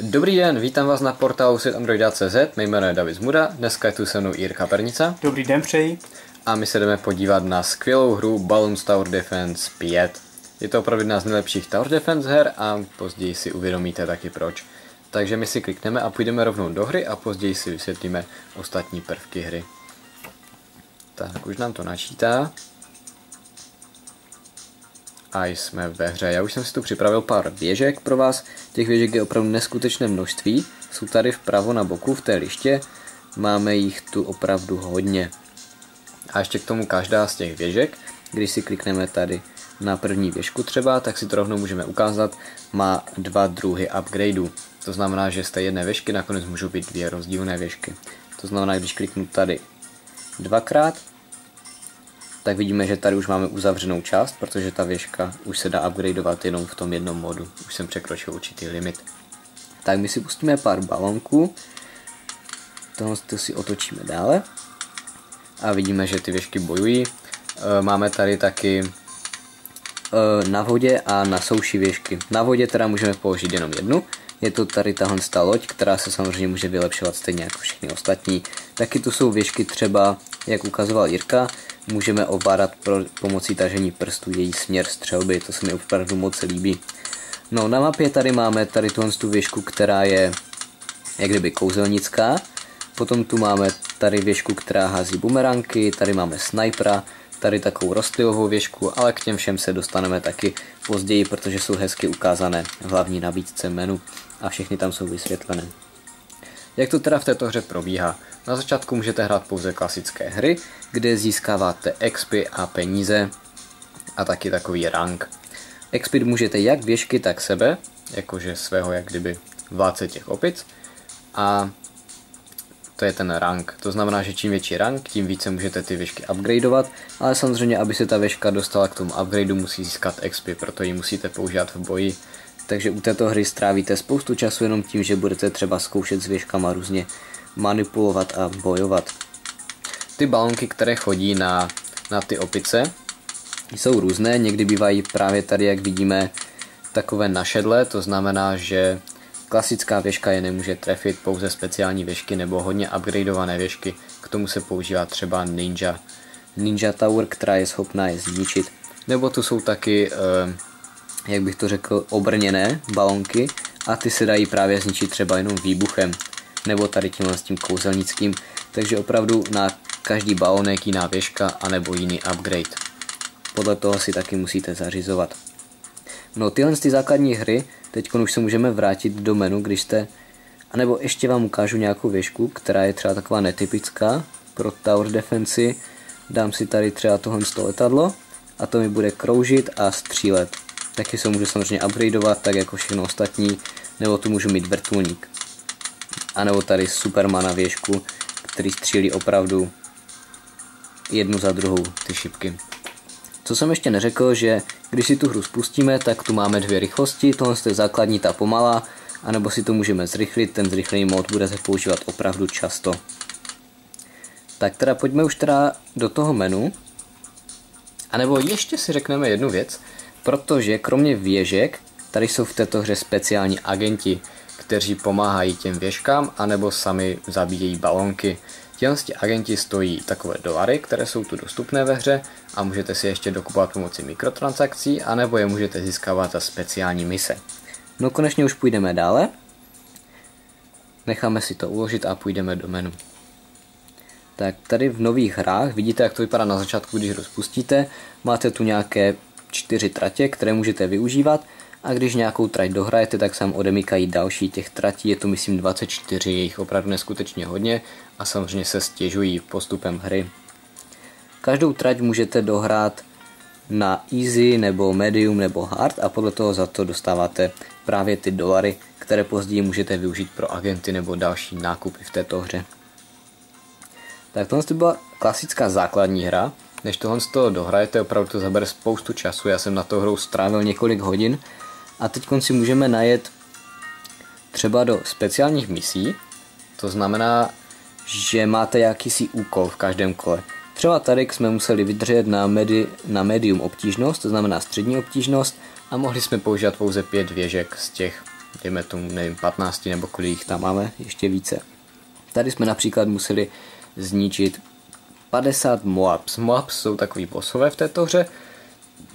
Dobrý den, vítám vás na portálu světandroida.cz, mé jméno je David Zmuda, dneska je tu se mnou Jirka Pernica. Dobrý den přeji. A my se jdeme podívat na skvělou hru Balloons Tower Defense 5. Je to opravdu jedna z nejlepších Tower Defense her a později si uvědomíte taky proč. Takže my si klikneme a půjdeme rovnou do hry a později si vysvětlíme ostatní prvky hry. Tak, už nám to načítá. A jsme ve hře. Já už jsem si tu připravil pár věžek pro vás. Těch věžek je opravdu neskutečné množství. Jsou tady vpravo na boku v té liště. Máme jich tu opravdu hodně. A ještě k tomu každá z těch věžek, když si klikneme tady na první věžku třeba, tak si to rovnou můžeme ukázat, má dva druhy upgradeů. To znamená, že z té jedné věžky nakonec můžou být dvě rozdílné věžky. To znamená, když kliknu tady dvakrát, tak vidíme, že tady už máme uzavřenou část, protože ta věžka už se dá upgradeovat jenom v tom jednom modu. Už jsem překročil určitý limit. Tak my si pustíme pár balonků. Tohle si otočíme dále. A vidíme, že ty věžky bojují. E, máme tady taky e, na vodě a na souši věžky. Na vodě teda můžeme položit jenom jednu. Je to tady tahle ta loď, která se samozřejmě může vylepšovat stejně jako všechny ostatní. Taky tu jsou věžky třeba, jak ukazoval Jirka, můžeme ovládat pro, pomocí tažení prstů její směr střelby, to se mi opravdu moc líbí. No na mapě tady máme tady tuhle tu věžku, která je jak kdyby kouzelnická, potom tu máme tady věžku, která hází bumeranky, tady máme snipera, tady takovou rostlilovou věžku, ale k těm všem se dostaneme taky později, protože jsou hezky ukázané v hlavní nabídce menu a všechny tam jsou vysvětlené. Jak to teda v této hře probíhá? Na začátku můžete hrát pouze klasické hry, kde získáváte expy a peníze a taky takový rank. Expit můžete jak věžky, tak sebe, jakože svého jak kdyby vládce těch opic a to je ten rank. To znamená, že čím větší rank, tím více můžete ty věžky upgradeovat, ale samozřejmě, aby se ta věžka dostala k tomu upgradeu, musí získat expy, proto ji musíte používat v boji. Takže u této hry strávíte spoustu času jenom tím, že budete třeba zkoušet s věžkama různě manipulovat a bojovat. Ty balonky, které chodí na, na ty opice, jsou různé, někdy bývají právě tady, jak vidíme, takové našedlé, to znamená, že klasická věžka je nemůže trefit, pouze speciální věžky nebo hodně upgradeované věžky, k tomu se používá třeba Ninja, Ninja Tower, která je schopná je zničit. Nebo tu jsou taky, eh, jak bych to řekl, obrněné balonky a ty se dají právě zničit třeba jenom výbuchem nebo tady tímhle s tím kouzelnickým, takže opravdu na každý balonek jiná věžka anebo jiný upgrade. Podle toho si taky musíte zařizovat. No tyhle ty základní hry, teď už se můžeme vrátit do menu, když jste, anebo ještě vám ukážu nějakou věžku, která je třeba taková netypická pro Tower Defense. Dám si tady třeba tohle letadlo a to mi bude kroužit a střílet. Taky se můžu samozřejmě upgradeovat, tak jako všechno ostatní, nebo tu můžu mít vrtulník. A nebo tady Supermana věžku, který střílí opravdu jednu za druhou ty šipky. Co jsem ještě neřekl, že když si tu hru spustíme, tak tu máme dvě rychlosti, tohle je základní, ta pomalá, anebo si to můžeme zrychlit, ten zrychlený mod bude se používat opravdu často. Tak teda pojďme už teda do toho menu, a nebo ještě si řekneme jednu věc, protože kromě věžek, tady jsou v této hře speciální agenti, kteří pomáhají těm věžkám, anebo sami zabíjejí balonky. Těmhle agenti stojí takové dolary, které jsou tu dostupné ve hře a můžete si ještě dokupovat pomocí mikrotransakcí, anebo je můžete získávat za speciální mise. No konečně už půjdeme dále. Necháme si to uložit a půjdeme do menu. Tak tady v nových hrách vidíte, jak to vypadá na začátku, když rozpustíte. Máte tu nějaké čtyři tratě, které můžete využívat a když nějakou trať dohrajete, tak se vám odemykají další těch tratí, je to myslím 24, je jich opravdu neskutečně hodně a samozřejmě se stěžují postupem hry. Každou trať můžete dohrát na easy nebo medium nebo hard a podle toho za to dostáváte právě ty dolary, které později můžete využít pro agenty nebo další nákupy v této hře. Tak tohle byla klasická základní hra. Než tohle z toho dohrajete, opravdu to zabere spoustu času. Já jsem na to hrou strávil několik hodin a teď si můžeme najet třeba do speciálních misí. To znamená, že máte jakýsi úkol v každém kole. Třeba tady jsme museli vydržet na, medi, na medium obtížnost, to znamená střední obtížnost, a mohli jsme používat pouze pět věžek z těch, dejme tomu, nevím, 15 nebo kolik jich tam máme, ještě více. Tady jsme například museli zničit 50 Moabs. Moabs jsou takový bossové v této hře.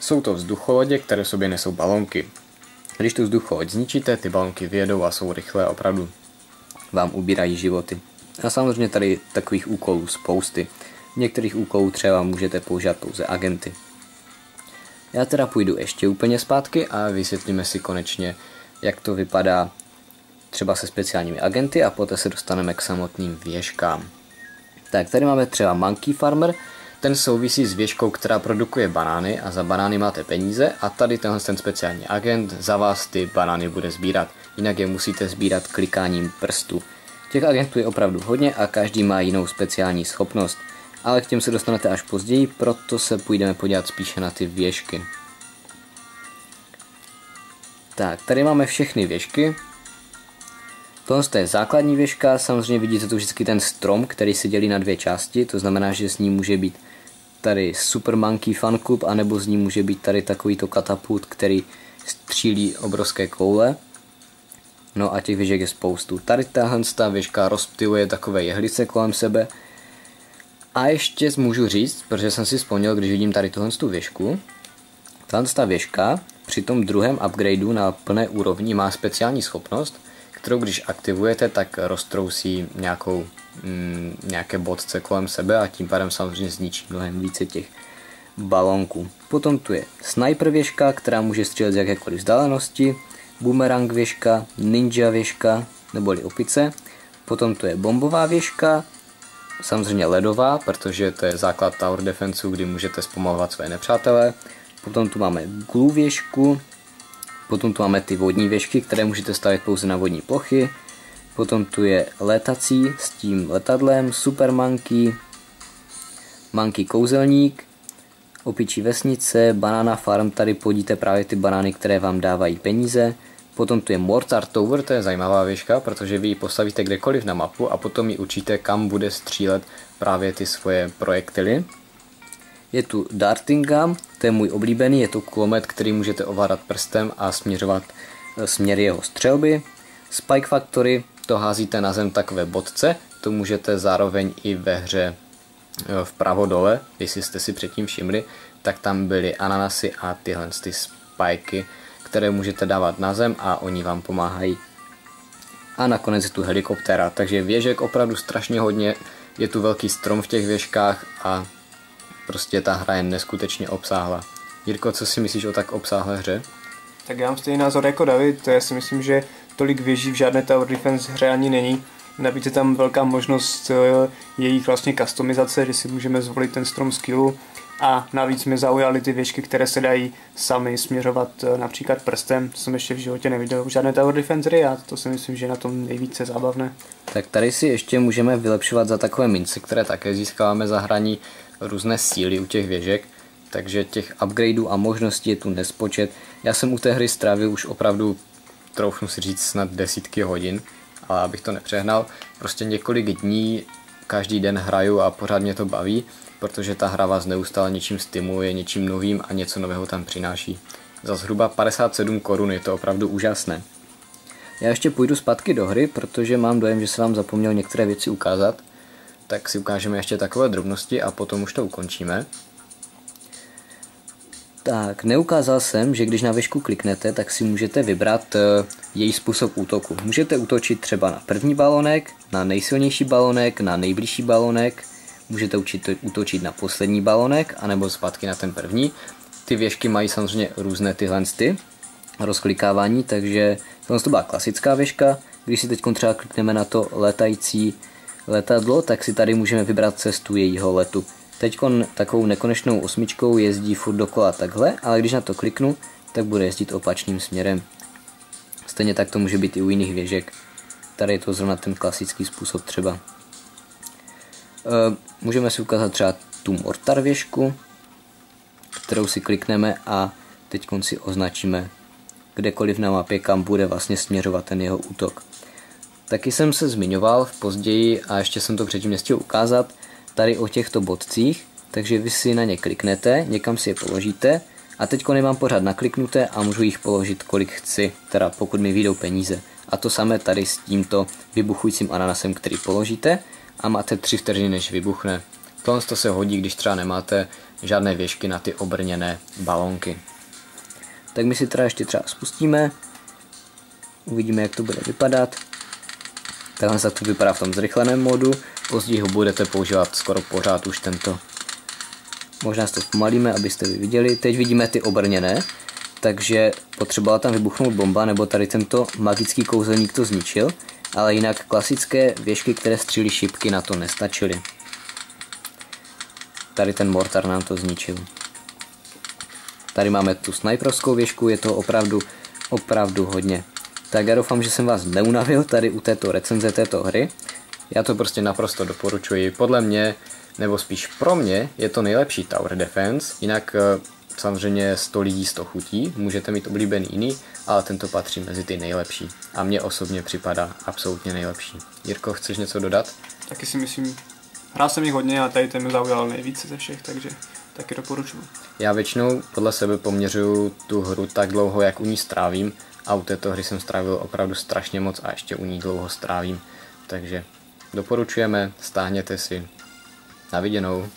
Jsou to vzducholodě, které sobě nesou balonky. Když tu vzducholoď zničíte, ty balonky vyjedou a jsou rychlé opravdu vám ubírají životy. A samozřejmě tady takových úkolů spousty. Některých úkolů třeba můžete používat pouze agenty. Já teda půjdu ještě úplně zpátky a vysvětlíme si konečně, jak to vypadá třeba se speciálními agenty a poté se dostaneme k samotným věžkám. Tak tady máme třeba Monkey Farmer, ten souvisí s věžkou, která produkuje banány a za banány máte peníze a tady tenhle ten speciální agent za vás ty banány bude sbírat. Jinak je musíte sbírat klikáním prstů. Těch agentů je opravdu hodně a každý má jinou speciální schopnost. Ale k těm se dostanete až později, proto se půjdeme podívat spíše na ty věžky. Tak, tady máme všechny věžky. Tohle je základní věžka, samozřejmě vidíte tu vždycky ten strom, který se dělí na dvě části, to znamená, že z ní může být tady Super Monkey Fun Club, anebo z ní může být tady takovýto katapult, který střílí obrovské koule. No a těch věžek je spoustu. Tady tahle ta věžka rozptiluje takové jehlice kolem sebe. A ještě můžu říct, protože jsem si vzpomněl, když vidím tady tohle tu věžku, tahle ta věžka při tom druhém upgradeu na plné úrovni má speciální schopnost, kterou když aktivujete, tak roztrousí nějakou, mm, nějaké bodce kolem sebe a tím pádem samozřejmě zničí mnohem více těch balonků. Potom tu je sniper věžka, která může střílet z jakékoliv vzdálenosti, boomerang věžka, ninja věžka, neboli opice. Potom tu je bombová věžka, samozřejmě ledová, protože to je základ tower defensu, kdy můžete zpomalovat své nepřátelé. Potom tu máme glue věžku, Potom tu máme ty vodní věžky, které můžete stavit pouze na vodní plochy. Potom tu je letací s tím letadlem, Super Monkey, Monkey kouzelník, opičí vesnice, banana farm, tady podíte právě ty banány, které vám dávají peníze. Potom tu je Mortar Tower, to je zajímavá věžka, protože vy ji postavíte kdekoliv na mapu a potom ji učíte, kam bude střílet právě ty svoje projektily. Je tu Dartingham, to je můj oblíbený, je to kulomet, který můžete ovládat prstem a směřovat eh, směr jeho střelby. Spike Factory, to házíte na zem takové bodce, to můžete zároveň i ve hře eh, vpravo dole, jestli jste si předtím všimli, tak tam byly ananasy a tyhle ty spajky, které můžete dávat na zem a oni vám pomáhají. A nakonec je tu helikoptéra, takže věžek opravdu strašně hodně, je tu velký strom v těch věžkách a Prostě ta hra je neskutečně obsáhla. Jirko, co si myslíš o tak obsáhlé hře? Tak já mám stejný názor jako David, to já si myslím, že tolik věží v žádné Tower Defense hře ani není. Navíc je tam velká možnost eh, jejich vlastně customizace, že si můžeme zvolit ten strom skillu a navíc mi zaujaly ty věžky, které se dají sami směřovat eh, například prstem, to jsem ještě v životě neviděl v žádné Tower Defense hry a to si myslím, že je na tom nejvíce zábavné. Tak tady si ještě můžeme vylepšovat za takové mince, které také získáváme za hraní různé síly u těch věžek, takže těch upgradeů a možností je tu nespočet. Já jsem u té hry strávil už opravdu, troufnu si říct, snad desítky hodin, ale abych to nepřehnal, prostě několik dní každý den hraju a pořád mě to baví, protože ta hra vás neustále něčím stimuluje, něčím novým a něco nového tam přináší. Za zhruba 57 korun je to opravdu úžasné. Já ještě půjdu zpátky do hry, protože mám dojem, že se vám zapomněl některé věci ukázat tak si ukážeme ještě takové drobnosti a potom už to ukončíme. Tak, neukázal jsem, že když na věžku kliknete, tak si můžete vybrat uh, její způsob útoku. Můžete útočit třeba na první balonek, na nejsilnější balonek, na nejbližší balonek, můžete útočit na poslední balonek, anebo zpátky na ten první. Ty věžky mají samozřejmě různé tyhle ty rozklikávání, takže tohle to byla klasická věžka. Když si teď třeba klikneme na to letající letadlo, tak si tady můžeme vybrat cestu jejího letu. Teď takovou nekonečnou osmičkou jezdí furt dokola takhle, ale když na to kliknu, tak bude jezdit opačným směrem. Stejně tak to může být i u jiných věžek. Tady je to zrovna ten klasický způsob třeba. E, můžeme si ukázat třeba tu mortar věžku, kterou si klikneme a teď si označíme kdekoliv na mapě, kam bude vlastně směřovat ten jeho útok. Taky jsem se zmiňoval v později a ještě jsem to předtím nestihl ukázat, tady o těchto bodcích, takže vy si na ně kliknete, někam si je položíte a teď nemám pořád nakliknuté a můžu jich položit kolik chci, teda pokud mi vyjdou peníze. A to samé tady s tímto vybuchujícím ananasem, který položíte a máte 3 vteřiny, než vybuchne. Tohle to se hodí, když třeba nemáte žádné věžky na ty obrněné balonky. Tak my si teda ještě třeba spustíme, uvidíme, jak to bude vypadat. Takhle se to vypadá v tom zrychleném modu, později ho budete používat skoro pořád už tento. Možná to zpomalíme, abyste vy viděli. Teď vidíme ty obrněné, takže potřebovala tam vybuchnout bomba, nebo tady tento magický kouzelník to zničil, ale jinak klasické věžky, které střílí šipky, na to nestačily. Tady ten mortar nám to zničil. Tady máme tu sniperovskou věžku, je to opravdu, opravdu hodně. Tak já doufám, že jsem vás neunavil tady u této recenze této hry. Já to prostě naprosto doporučuji. Podle mě, nebo spíš pro mě, je to nejlepší Tower Defense. Jinak eh, samozřejmě 100 lidí 100 chutí, můžete mít oblíbený jiný, ale tento patří mezi ty nejlepší. A mně osobně připadá absolutně nejlepší. Jirko, chceš něco dodat? Taky si myslím, hrál jsem jich hodně a tady ten mi zaujal nejvíce ze všech, takže taky doporučuji. Já většinou podle sebe poměřuju tu hru tak dlouho, jak u ní strávím a u této hry jsem strávil opravdu strašně moc a ještě u ní dlouho strávím. Takže doporučujeme, stáhněte si. Na viděnou.